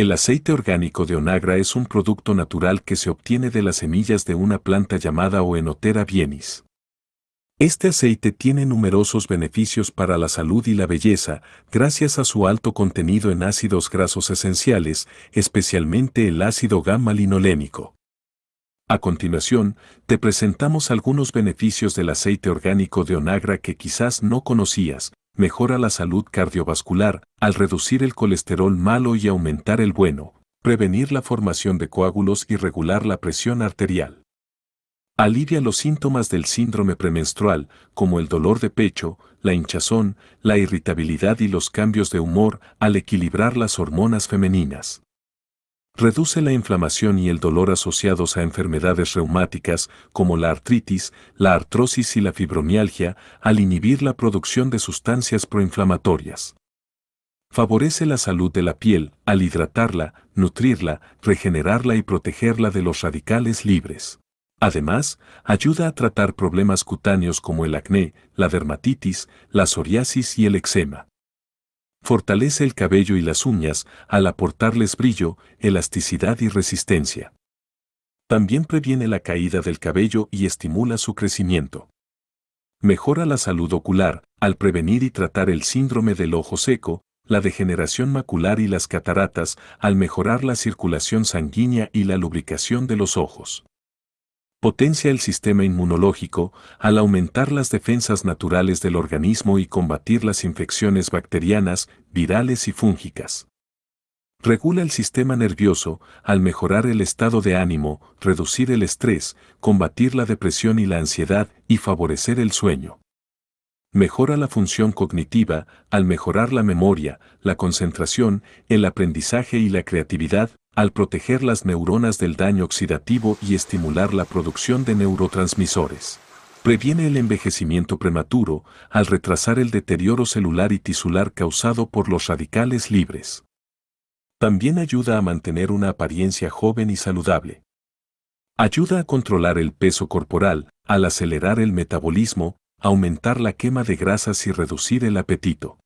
El aceite orgánico de onagra es un producto natural que se obtiene de las semillas de una planta llamada Oenotera bienis. Este aceite tiene numerosos beneficios para la salud y la belleza, gracias a su alto contenido en ácidos grasos esenciales, especialmente el ácido gamma-linolénico. A continuación, te presentamos algunos beneficios del aceite orgánico de onagra que quizás no conocías. Mejora la salud cardiovascular al reducir el colesterol malo y aumentar el bueno, prevenir la formación de coágulos y regular la presión arterial. Alivia los síntomas del síndrome premenstrual, como el dolor de pecho, la hinchazón, la irritabilidad y los cambios de humor al equilibrar las hormonas femeninas. Reduce la inflamación y el dolor asociados a enfermedades reumáticas como la artritis, la artrosis y la fibromialgia al inhibir la producción de sustancias proinflamatorias. Favorece la salud de la piel al hidratarla, nutrirla, regenerarla y protegerla de los radicales libres. Además, ayuda a tratar problemas cutáneos como el acné, la dermatitis, la psoriasis y el eczema. Fortalece el cabello y las uñas al aportarles brillo, elasticidad y resistencia. También previene la caída del cabello y estimula su crecimiento. Mejora la salud ocular al prevenir y tratar el síndrome del ojo seco, la degeneración macular y las cataratas al mejorar la circulación sanguínea y la lubricación de los ojos potencia el sistema inmunológico al aumentar las defensas naturales del organismo y combatir las infecciones bacterianas, virales y fúngicas. Regula el sistema nervioso al mejorar el estado de ánimo, reducir el estrés, combatir la depresión y la ansiedad y favorecer el sueño. Mejora la función cognitiva al mejorar la memoria, la concentración, el aprendizaje y la creatividad, al proteger las neuronas del daño oxidativo y estimular la producción de neurotransmisores. Previene el envejecimiento prematuro al retrasar el deterioro celular y tisular causado por los radicales libres. También ayuda a mantener una apariencia joven y saludable. Ayuda a controlar el peso corporal, al acelerar el metabolismo, aumentar la quema de grasas y reducir el apetito.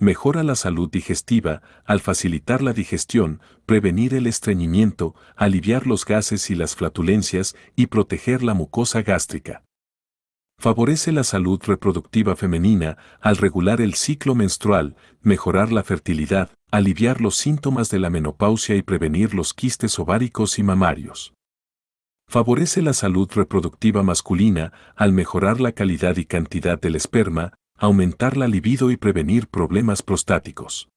Mejora la salud digestiva al facilitar la digestión, prevenir el estreñimiento, aliviar los gases y las flatulencias y proteger la mucosa gástrica. Favorece la salud reproductiva femenina al regular el ciclo menstrual, mejorar la fertilidad, aliviar los síntomas de la menopausia y prevenir los quistes ováricos y mamarios. Favorece la salud reproductiva masculina al mejorar la calidad y cantidad del esperma, aumentar la libido y prevenir problemas prostáticos.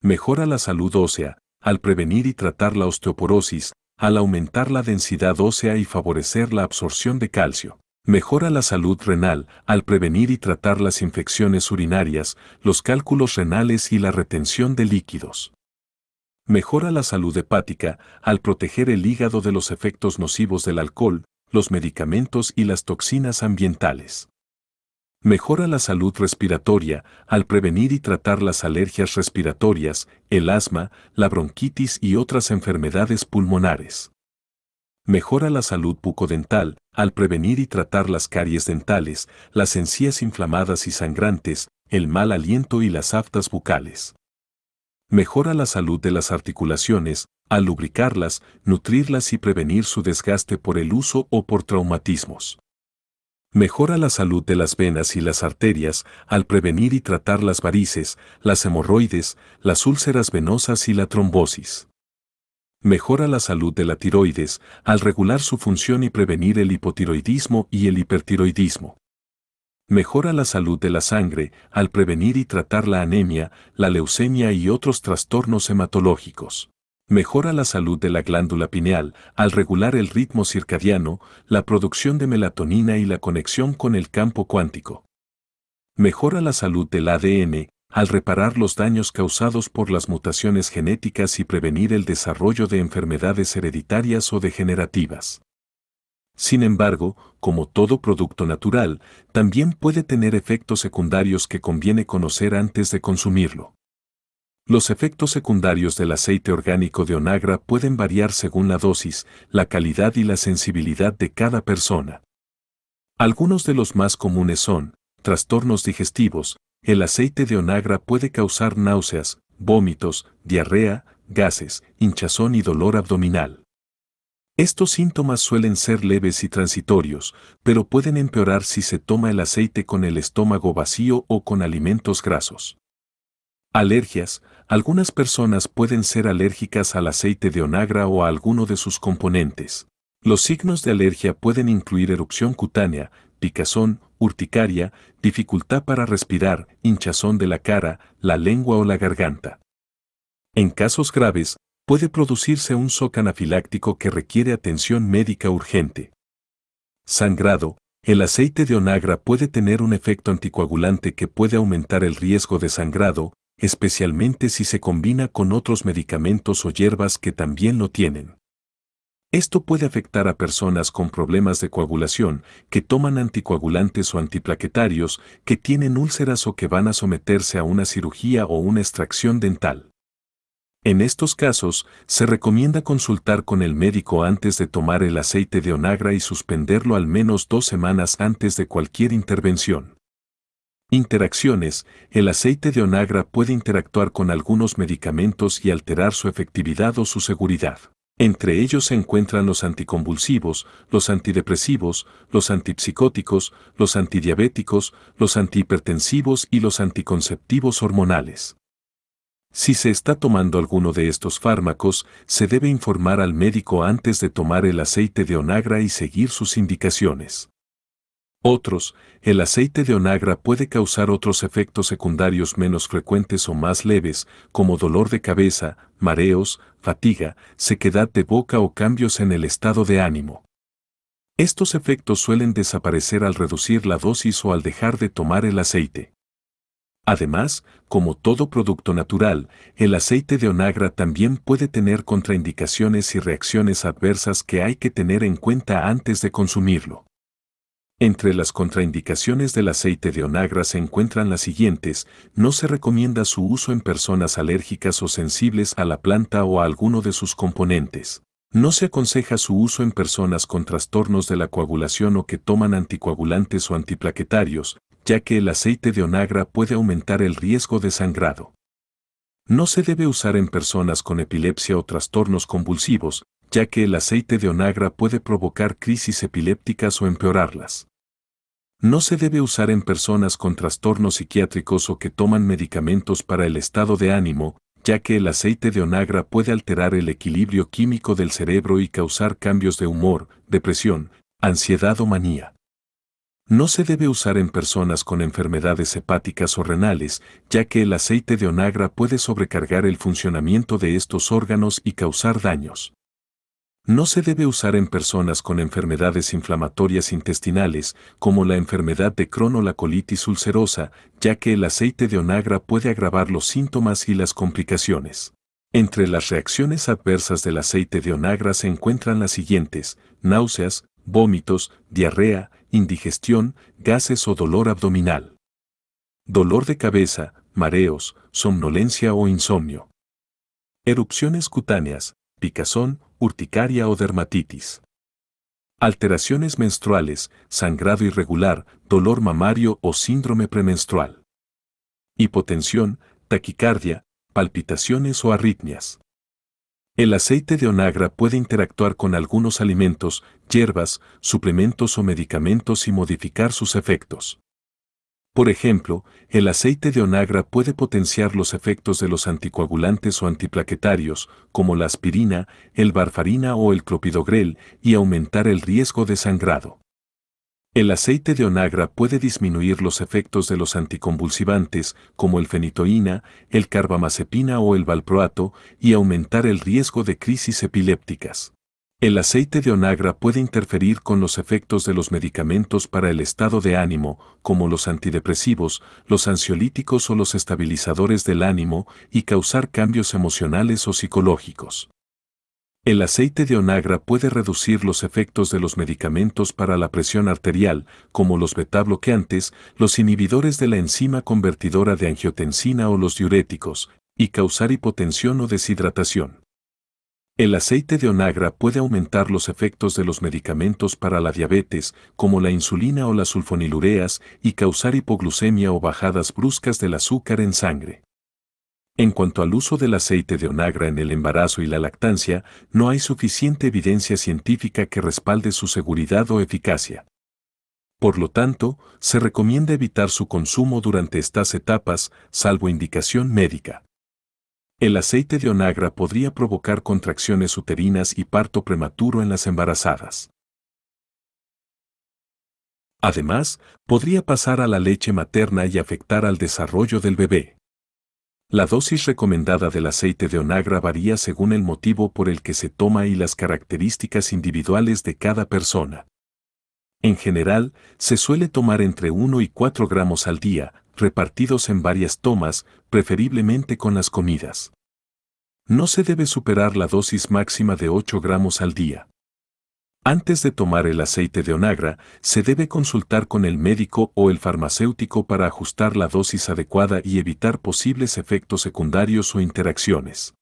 Mejora la salud ósea, al prevenir y tratar la osteoporosis, al aumentar la densidad ósea y favorecer la absorción de calcio. Mejora la salud renal, al prevenir y tratar las infecciones urinarias, los cálculos renales y la retención de líquidos. Mejora la salud hepática, al proteger el hígado de los efectos nocivos del alcohol, los medicamentos y las toxinas ambientales. Mejora la salud respiratoria al prevenir y tratar las alergias respiratorias, el asma, la bronquitis y otras enfermedades pulmonares. Mejora la salud bucodental al prevenir y tratar las caries dentales, las encías inflamadas y sangrantes, el mal aliento y las aftas bucales. Mejora la salud de las articulaciones al lubricarlas, nutrirlas y prevenir su desgaste por el uso o por traumatismos. Mejora la salud de las venas y las arterias al prevenir y tratar las varices, las hemorroides, las úlceras venosas y la trombosis. Mejora la salud de la tiroides al regular su función y prevenir el hipotiroidismo y el hipertiroidismo. Mejora la salud de la sangre al prevenir y tratar la anemia, la leucemia y otros trastornos hematológicos. Mejora la salud de la glándula pineal al regular el ritmo circadiano, la producción de melatonina y la conexión con el campo cuántico. Mejora la salud del ADN al reparar los daños causados por las mutaciones genéticas y prevenir el desarrollo de enfermedades hereditarias o degenerativas. Sin embargo, como todo producto natural, también puede tener efectos secundarios que conviene conocer antes de consumirlo. Los efectos secundarios del aceite orgánico de onagra pueden variar según la dosis, la calidad y la sensibilidad de cada persona. Algunos de los más comunes son, trastornos digestivos, el aceite de onagra puede causar náuseas, vómitos, diarrea, gases, hinchazón y dolor abdominal. Estos síntomas suelen ser leves y transitorios, pero pueden empeorar si se toma el aceite con el estómago vacío o con alimentos grasos. Alergias. Algunas personas pueden ser alérgicas al aceite de onagra o a alguno de sus componentes. Los signos de alergia pueden incluir erupción cutánea, picazón, urticaria, dificultad para respirar, hinchazón de la cara, la lengua o la garganta. En casos graves, puede producirse un shock anafiláctico que requiere atención médica urgente. Sangrado. El aceite de onagra puede tener un efecto anticoagulante que puede aumentar el riesgo de sangrado, especialmente si se combina con otros medicamentos o hierbas que también lo tienen. Esto puede afectar a personas con problemas de coagulación, que toman anticoagulantes o antiplaquetarios, que tienen úlceras o que van a someterse a una cirugía o una extracción dental. En estos casos, se recomienda consultar con el médico antes de tomar el aceite de onagra y suspenderlo al menos dos semanas antes de cualquier intervención. Interacciones. El aceite de onagra puede interactuar con algunos medicamentos y alterar su efectividad o su seguridad. Entre ellos se encuentran los anticonvulsivos, los antidepresivos, los antipsicóticos, los antidiabéticos, los antihipertensivos y los anticonceptivos hormonales. Si se está tomando alguno de estos fármacos, se debe informar al médico antes de tomar el aceite de onagra y seguir sus indicaciones. Otros, el aceite de onagra puede causar otros efectos secundarios menos frecuentes o más leves, como dolor de cabeza, mareos, fatiga, sequedad de boca o cambios en el estado de ánimo. Estos efectos suelen desaparecer al reducir la dosis o al dejar de tomar el aceite. Además, como todo producto natural, el aceite de onagra también puede tener contraindicaciones y reacciones adversas que hay que tener en cuenta antes de consumirlo. Entre las contraindicaciones del aceite de onagra se encuentran las siguientes, no se recomienda su uso en personas alérgicas o sensibles a la planta o a alguno de sus componentes. No se aconseja su uso en personas con trastornos de la coagulación o que toman anticoagulantes o antiplaquetarios, ya que el aceite de onagra puede aumentar el riesgo de sangrado. No se debe usar en personas con epilepsia o trastornos convulsivos, ya que el aceite de onagra puede provocar crisis epilépticas o empeorarlas. No se debe usar en personas con trastornos psiquiátricos o que toman medicamentos para el estado de ánimo, ya que el aceite de onagra puede alterar el equilibrio químico del cerebro y causar cambios de humor, depresión, ansiedad o manía. No se debe usar en personas con enfermedades hepáticas o renales, ya que el aceite de onagra puede sobrecargar el funcionamiento de estos órganos y causar daños. No se debe usar en personas con enfermedades inflamatorias intestinales, como la enfermedad de Crohn o la colitis ulcerosa, ya que el aceite de onagra puede agravar los síntomas y las complicaciones. Entre las reacciones adversas del aceite de onagra se encuentran las siguientes, náuseas, vómitos, diarrea, indigestión, gases o dolor abdominal. Dolor de cabeza, mareos, somnolencia o insomnio. Erupciones cutáneas, picazón, urticaria o dermatitis. Alteraciones menstruales, sangrado irregular, dolor mamario o síndrome premenstrual. Hipotensión, taquicardia, palpitaciones o arritmias. El aceite de onagra puede interactuar con algunos alimentos, hierbas, suplementos o medicamentos y modificar sus efectos. Por ejemplo, el aceite de onagra puede potenciar los efectos de los anticoagulantes o antiplaquetarios, como la aspirina, el barfarina o el clopidogrel, y aumentar el riesgo de sangrado. El aceite de onagra puede disminuir los efectos de los anticonvulsivantes, como el fenitoína, el carbamazepina o el valproato, y aumentar el riesgo de crisis epilépticas. El aceite de onagra puede interferir con los efectos de los medicamentos para el estado de ánimo, como los antidepresivos, los ansiolíticos o los estabilizadores del ánimo, y causar cambios emocionales o psicológicos. El aceite de onagra puede reducir los efectos de los medicamentos para la presión arterial, como los beta-bloqueantes, los inhibidores de la enzima convertidora de angiotensina o los diuréticos, y causar hipotensión o deshidratación. El aceite de onagra puede aumentar los efectos de los medicamentos para la diabetes, como la insulina o las sulfonilureas, y causar hipoglucemia o bajadas bruscas del azúcar en sangre. En cuanto al uso del aceite de onagra en el embarazo y la lactancia, no hay suficiente evidencia científica que respalde su seguridad o eficacia. Por lo tanto, se recomienda evitar su consumo durante estas etapas, salvo indicación médica. El aceite de onagra podría provocar contracciones uterinas y parto prematuro en las embarazadas. Además, podría pasar a la leche materna y afectar al desarrollo del bebé. La dosis recomendada del aceite de onagra varía según el motivo por el que se toma y las características individuales de cada persona. En general, se suele tomar entre 1 y 4 gramos al día, repartidos en varias tomas, preferiblemente con las comidas. No se debe superar la dosis máxima de 8 gramos al día. Antes de tomar el aceite de onagra, se debe consultar con el médico o el farmacéutico para ajustar la dosis adecuada y evitar posibles efectos secundarios o interacciones.